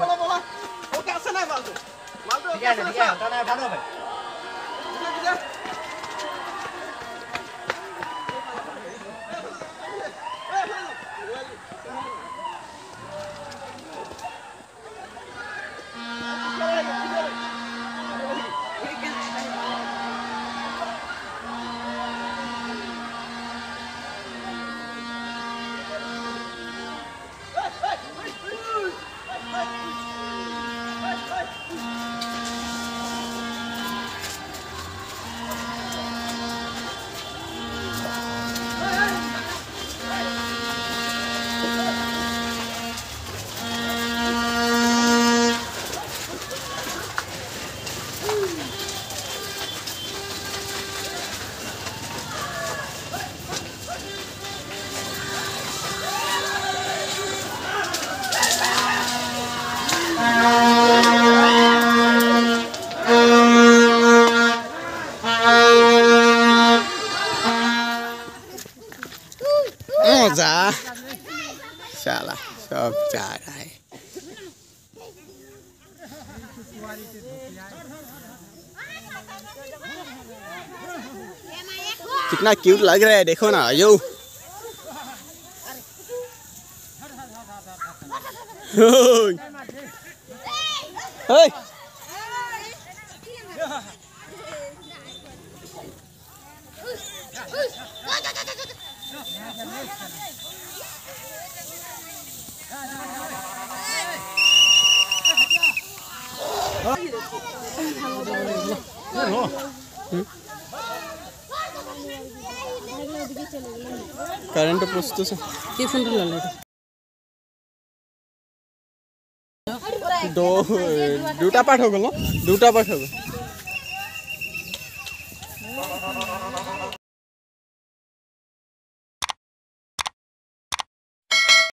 বলা বলা ওকে আছে না মালটো মালটো ওকে আছে một giá Chả là Chả chả đây कितना क्यूट लग रहा है देखो ना यू Hey! কারেন্ট প্রস্তুত দো দুটা পাঠ হৈ গ'ল ন দুটা পাঠ হৈ গ'ল